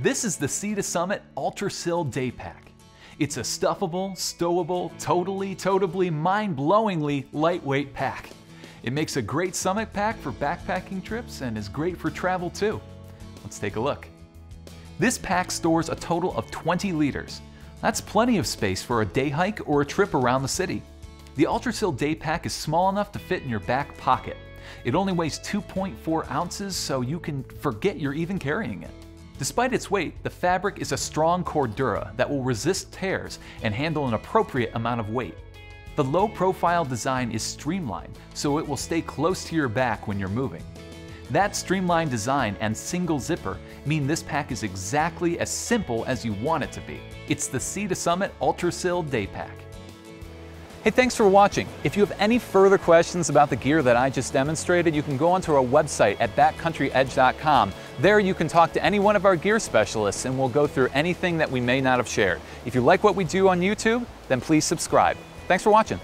This is the Sea to Summit Ultrasil Day Pack. It's a stuffable, stowable, totally, totably, mind-blowingly lightweight pack. It makes a great summit pack for backpacking trips and is great for travel too. Let's take a look. This pack stores a total of 20 liters. That's plenty of space for a day hike or a trip around the city. The Ultrasil Day Pack is small enough to fit in your back pocket. It only weighs 2.4 ounces, so you can forget you're even carrying it. Despite its weight, the fabric is a strong Cordura that will resist tears and handle an appropriate amount of weight. The low profile design is streamlined, so it will stay close to your back when you're moving. That streamlined design and single zipper mean this pack is exactly as simple as you want it to be. It's the Sea to Summit Ultrasil Day Pack. Hey, thanks for watching. If you have any further questions about the gear that I just demonstrated, you can go onto our website at backcountryedge.com. There you can talk to any one of our gear specialists and we'll go through anything that we may not have shared. If you like what we do on YouTube, then please subscribe. Thanks for watching.